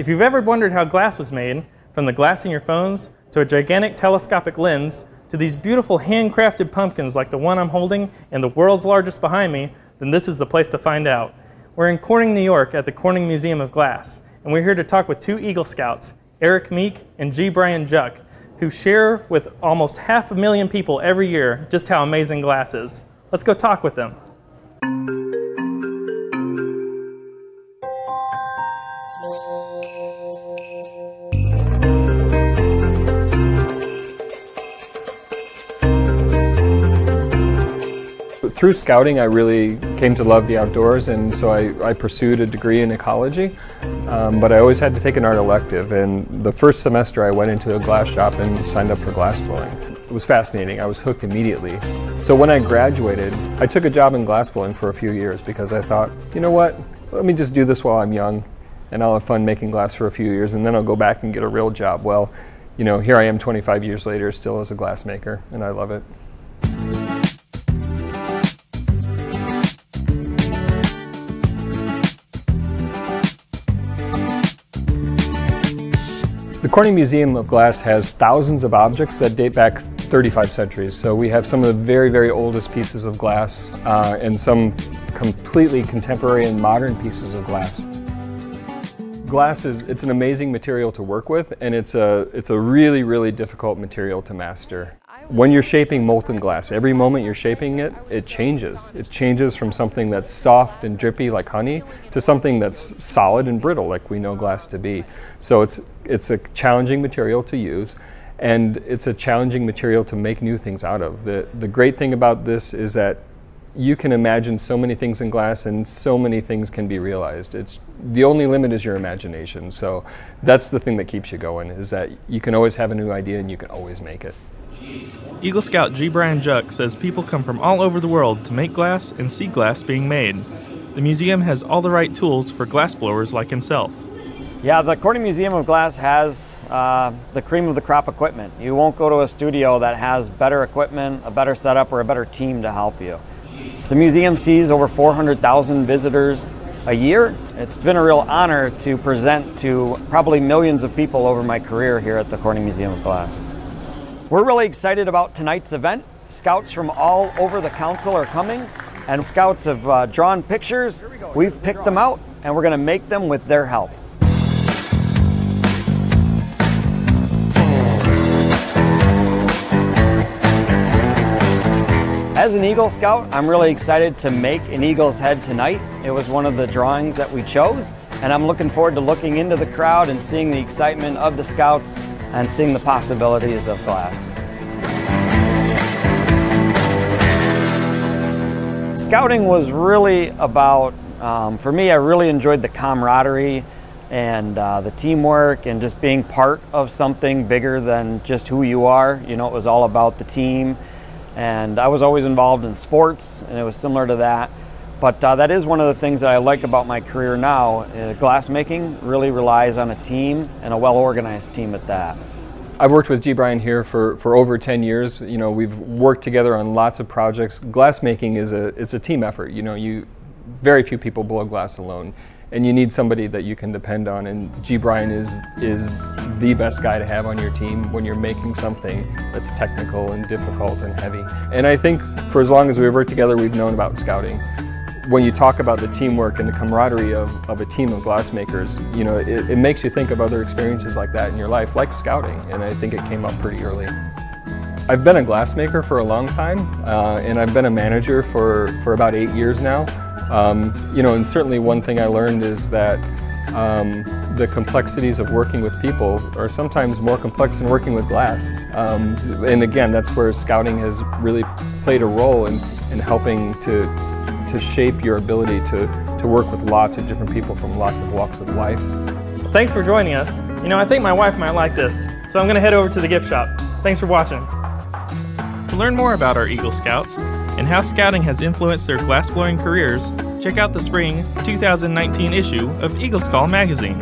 If you've ever wondered how glass was made, from the glass in your phones to a gigantic telescopic lens to these beautiful handcrafted pumpkins like the one I'm holding and the world's largest behind me, then this is the place to find out. We're in Corning, New York at the Corning Museum of Glass, and we're here to talk with two Eagle Scouts, Eric Meek and G. Brian Juk, who share with almost half a million people every year just how amazing glass is. Let's go talk with them. Through scouting, I really came to love the outdoors, and so I, I pursued a degree in ecology. Um, but I always had to take an art elective, and the first semester I went into a glass shop and signed up for glassblowing. It was fascinating. I was hooked immediately. So when I graduated, I took a job in glassblowing for a few years because I thought, you know what, let me just do this while I'm young, and I'll have fun making glass for a few years, and then I'll go back and get a real job. Well, you know, here I am 25 years later, still as a glassmaker, and I love it. Corning Museum of Glass has thousands of objects that date back 35 centuries. So we have some of the very, very oldest pieces of glass uh, and some completely contemporary and modern pieces of glass. Glass is it's an amazing material to work with and it's a, it's a really, really difficult material to master. When you're shaping molten glass, every moment you're shaping it, it changes. It changes from something that's soft and drippy like honey to something that's solid and brittle like we know glass to be. So it's, it's a challenging material to use and it's a challenging material to make new things out of. The, the great thing about this is that you can imagine so many things in glass and so many things can be realized. It's, the only limit is your imagination. So that's the thing that keeps you going is that you can always have a new idea and you can always make it. Eagle Scout G. Brian Juk says people come from all over the world to make glass and see glass being made. The museum has all the right tools for glassblowers like himself. Yeah, the Corning Museum of Glass has uh, the cream of the crop equipment. You won't go to a studio that has better equipment, a better setup, or a better team to help you. The museum sees over 400,000 visitors a year. It's been a real honor to present to probably millions of people over my career here at the Corning Museum of Glass. We're really excited about tonight's event. Scouts from all over the council are coming, and scouts have uh, drawn pictures. We've picked them out, and we're going to make them with their help. As an Eagle Scout, I'm really excited to make an Eagle's head tonight. It was one of the drawings that we chose, and I'm looking forward to looking into the crowd and seeing the excitement of the Scouts and seeing the possibilities of glass. Scouting was really about, um, for me, I really enjoyed the camaraderie and uh, the teamwork and just being part of something bigger than just who you are. You know, it was all about the team. And I was always involved in sports, and it was similar to that. But uh, that is one of the things that I like about my career now. Uh, glassmaking really relies on a team and a well-organized team at that. I've worked with G. Brian here for, for over 10 years. You know, we've worked together on lots of projects. Glassmaking is a, it's a team effort. You know, you, very few people blow glass alone. And you need somebody that you can depend on. And G. Brian is, is the best guy to have on your team when you're making something that's technical and difficult and heavy. And I think for as long as we've worked together, we've known about scouting when you talk about the teamwork and the camaraderie of, of a team of glassmakers, you know, it, it, makes you think of other experiences like that in your life, like scouting, and I think it came up pretty early. I've been a glassmaker for a long time, uh, and I've been a manager for, for about eight years now. Um, you know, and certainly one thing I learned is that um, the complexities of working with people are sometimes more complex than working with glass. Um, and again, that's where scouting has really played a role in, in helping to to shape your ability to, to work with lots of different people from lots of walks of life. Thanks for joining us. You know, I think my wife might like this, so I'm going to head over to the gift shop. Thanks for watching. To learn more about our Eagle Scouts and how scouting has influenced their glassblowing careers, check out the spring 2019 issue of Eagles Call magazine.